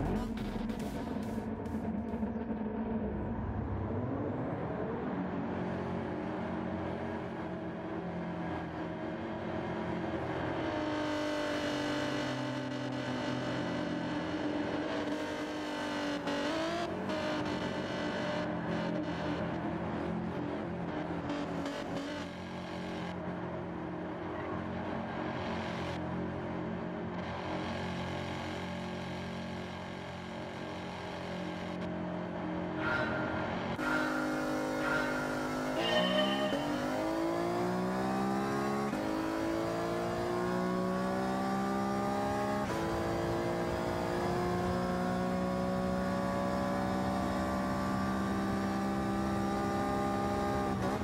Bye.